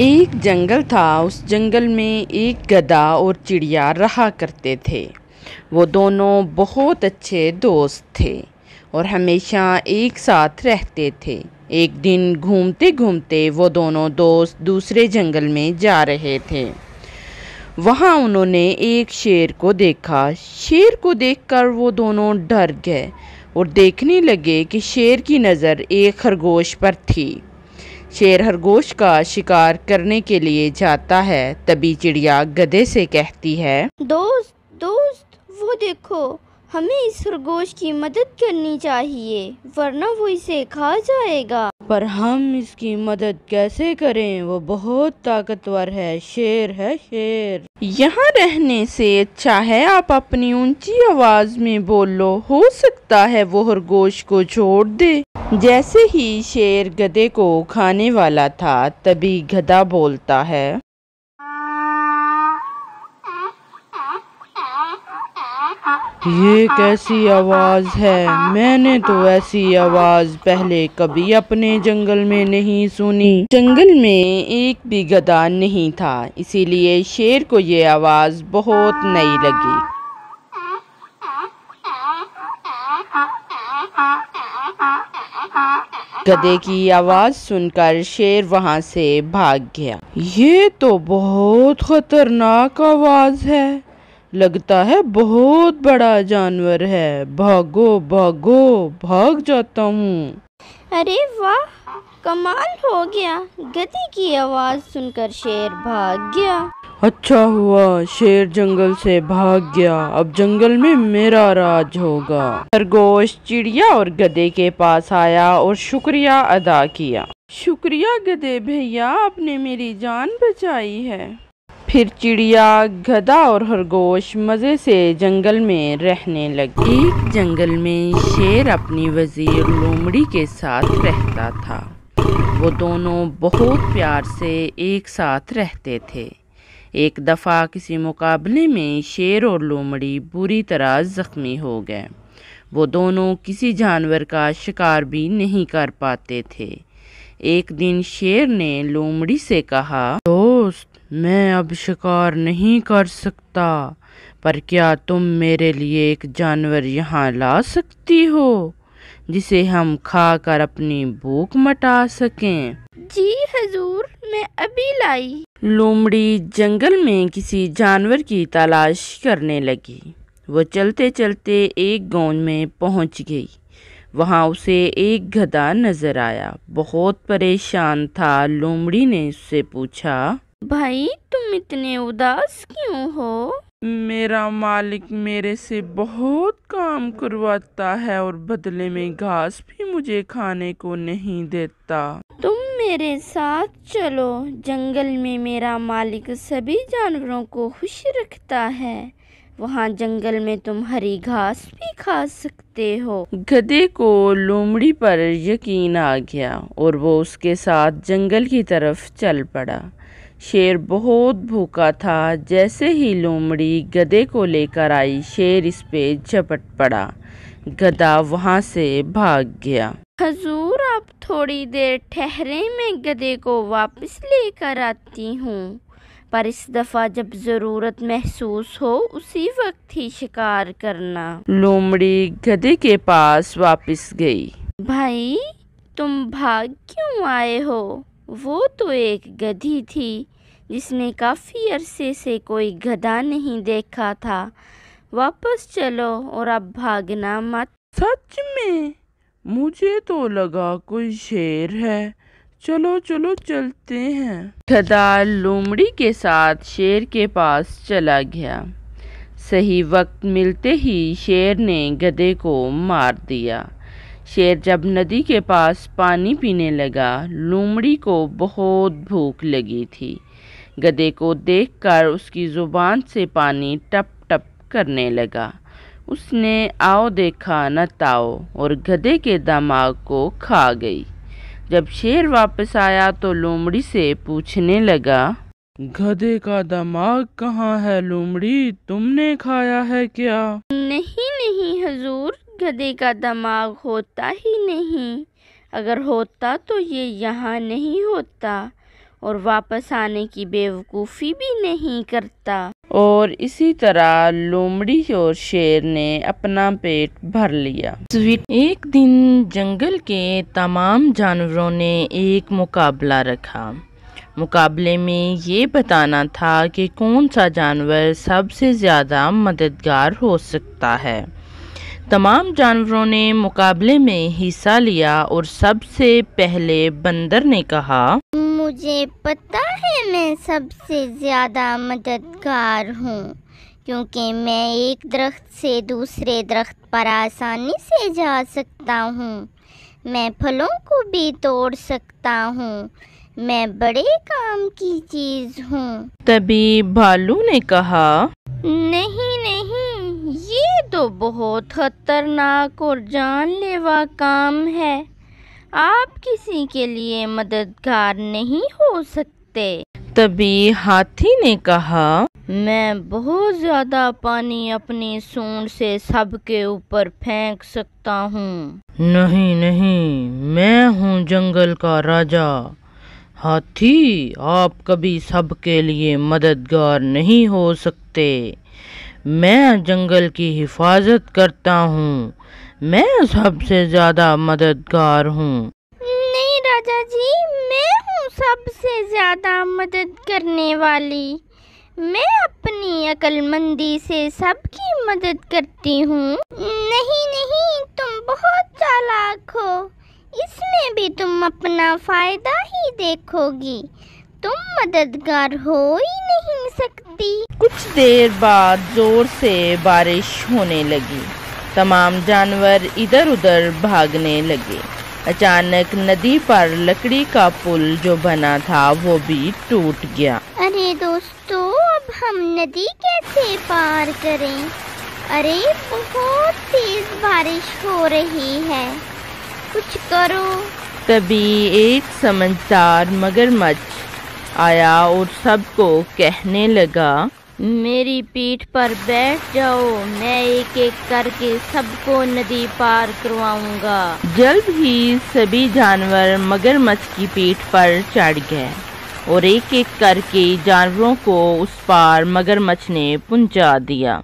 एक जंगल था, उस जंगल में एक गधा और चिड़िया रहा करते थे। वो दोनों बहुत अच्छे दोस्त थे और हमेशा एक साथ रहते थे। एक दिन घूमते घूमते वो दोनों दोस्त दूसरे जंगल में जा रहे थे। वहाँ उन्होंने एक शेर को देखा। शेर को देखकर वो दोनों डर गए और देखने लगे कि शेर की नज़र एक खरगोश पर थी। शेर खरगोश का शिकार करने के लिए जाता है तभी चिड़िया गधे से कहती है दोस्त दोस्त वो देखो हमें इस खरगोश की मदद करनी चाहिए वरना वो इसे खा जाएगा। पर हम इसकी मदद कैसे करें? वो बहुत ताकतवर है शेर है शेर। यहाँ रहने से अच्छा है आप अपनी ऊँची आवाज़ में बोलो हो सकता है वो खरगोश को छोड़ दे। जैसे ही शेर गधे को खाने वाला था, तभी गधा बोलता है, ये कैसी आवाज़ है? मैंने तो ऐसी आवाज़ पहले कभी अपने जंगल में नहीं सुनी। जंगल में एक भी गधा नहीं था, इसीलिए शेर को ये आवाज़ बहुत नई लगी। गधे की आवाज़ सुनकर शेर वहाँ से भाग गया। ये तो बहुत खतरनाक आवाज़ है। लगता है बहुत बड़ा जानवर है। भागो भागो, भाग जाता हूँ। अरे वाह, कमाल हो गया। गधे की आवाज़ सुनकर शेर भाग गया। अच्छा हुआ, शेर जंगल से भाग गया। अब जंगल में मेरा राज होगा। खरगोश चिड़िया और गधे के पास आया और शुक्रिया अदा किया। शुक्रिया गधे भैया, आपने मेरी जान बचाई है। फिर चिड़िया, गधा और खरगोश मज़े से जंगल में रहने लगे। एक जंगल में शेर अपनी वज़ीर लोमड़ी के साथ रहता था। वो दोनों बहुत प्यार से एक साथ रहते थे। एक दफ़ा किसी मुकाबले में शेर और लोमड़ी बुरी तरह ज़ख्मी हो गए। वो दोनों किसी जानवर का शिकार भी नहीं कर पाते थे। एक दिन शेर ने लोमड़ी से कहा, दोस्त, मैं अब शिकार नहीं कर सकता, पर क्या तुम मेरे लिए एक जानवर यहाँ ला सकती हो, जिसे हम खाकर अपनी भूख मटा सकें? जी, हजूर, मैं अभी लाई। लोमड़ी जंगल में किसी जानवर की तलाश करने लगी। वो चलते चलते एक गाँव में पहुँच गई। वहाँ उसे एक गधा नज़र आया। बहुत परेशान था। लोमड़ी ने उससे पूछा भाई तुम इतने उदास क्यों हो? मेरा मालिक मेरे से बहुत काम करवाता है और बदले में घास भी मुझे खाने को नहीं देता। तुम मेरे साथ चलो। जंगल में मेरा मालिक सभी जानवरों को खुश रखता है। वहाँ जंगल में तुम हरी घास भी खा सकते हो। गधे को लोमड़ी पर यकीन आ गया और वो उसके साथ जंगल की तरफ़ चल पड़ा। शेर बहुत भूखा था। जैसे ही लोमड़ी गधे को लेकर आई, शेर इस पे झपट पड़ा। गधा वहाँ से भाग गया। हजूर आप थोड़ी देर ठहरे मैं गधे को वापस लेकर आती हूँ। पर इस दफ़ा जब ज़रूरत महसूस हो उसी वक्त ही शिकार करना। लोमड़ी गधे के पास वापस गई। भाई तुम भाग क्यों आए हो? वो तो एक गधी थी जिसने काफ़ी अरसे से कोई गधा नहीं देखा था। वापस चलो और अब भागना मत। सच में? मुझे तो लगा कोई शेर है। चलो चलो, चलते हैं। गधा लोमड़ी के साथ शेर के पास चला गया। सही वक्त मिलते ही शेर ने गधे को मार दिया। शेर जब नदी के पास पानी पीने लगा, लोमड़ी को बहुत भूख लगी थी। गधे को देखकर उसकी ज़ुबान से पानी टप टप करने लगा। उसने, आओ देखा न ताओ और गधे के दमाग को खा गई। जब शेर वापस आया तो लोमड़ी से पूछने लगा, गधे का दमाग कहाँ है लोमड़ी? तुमने खाया है क्या? नहीं नहीं हजूर, गधे का दमाग होता ही नहीं। अगर होता तो ये यहाँ नहीं होता। और वापस आने की बेवकूफ़ी भी नहीं करता। और इसी तरह लोमड़ी और शेर ने अपना पेट भर लिया। एक दिन जंगल के तमाम जानवरों ने एक मुकाबला रखा। मुकाबले में ये बताना था कि कौन सा जानवर सबसे ज़्यादा मददगार हो सकता है। तमाम जानवरों ने मुकाबले में हिस्सा लिया और सबसे पहले बंदर ने कहा मुझे पता है मैं सबसे ज़्यादा मददगार हूँ क्योंकि मैं एक दरख्त से दूसरे दरख्त पर आसानी से जा सकता हूँ। मैं फलों को भी तोड़ सकता हूँ। मैं बड़े काम की चीज़ हूँ। तभी भालू ने कहा नहीं नहीं ये तो बहुत खतरनाक और जानलेवा काम है। आप किसी के लिए मददगार नहीं हो सकते। तभी हाथी ने कहा मैं बहुत ज़्यादा पानी अपनी सूंड से सबके ऊपर फेंक सकता हूँ। नहीं नहीं मैं हूँ जंगल का राजा। हाथी आप कभी सबके लिए मददगार नहीं हो सकते। मैं जंगल की हिफाजत करता हूँ। मैं सबसे ज़्यादा मददगार हूँ। नहीं राजा जी मैं हूँ सबसे ज़्यादा मदद करने वाली। मैं अपनी अक्लमंदी से सबकी मदद करती हूँ। नहीं नहीं तुम बहुत चालाक हो। इसमें भी तुम अपना फ़ायदा ही देखोगी। तुम मददगार हो ही नहीं सकती। कुछ देर बाद ज़ोर से बारिश होने लगी। तमाम जानवर इधर उधर भागने लगे। अचानक नदी पर लकड़ी का पुल जो बना था वो भी टूट गया। अरे दोस्तों अब हम नदी कैसे पार करें? अरे बहुत तेज बारिश हो रही है। कुछ करो। तभी एक समझदार मगरमच्छ आया और सबको कहने लगा मेरी पीठ पर बैठ जाओ मैं एक एक करके सबको नदी पार करवाऊँगा। जल्द ही सभी जानवर मगरमच्छ की पीठ पर चढ़ गए और एक एक करके जानवरों को उस पार मगरमच्छ ने पहुँचा दिया।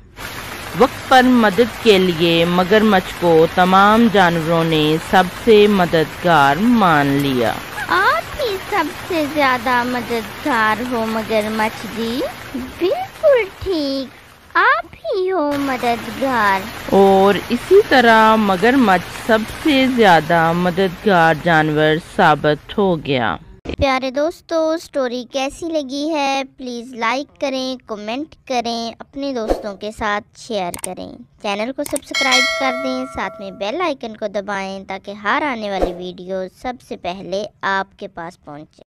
वक्त पर मदद के लिए मगरमच्छ को तमाम जानवरों ने सबसे मददगार मान लिया। आप ही सबसे ज़्यादा मददगार हो मगरमच्छ जी। बिल्कुल ठीक आप ही हो मददगार। और इसी तरह मगरमच्छ सबसे ज़्यादा मददगार जानवर साबित हो गया। प्यारे दोस्तों स्टोरी कैसी लगी है? प्लीज़ लाइक करें कमेंट करें अपने दोस्तों के साथ शेयर करें। चैनल को सब्सक्राइब कर दें साथ में बेल आइकन को दबाएँ ताकि हर आने वाली वीडियो सबसे पहले आपके पास पहुँचे।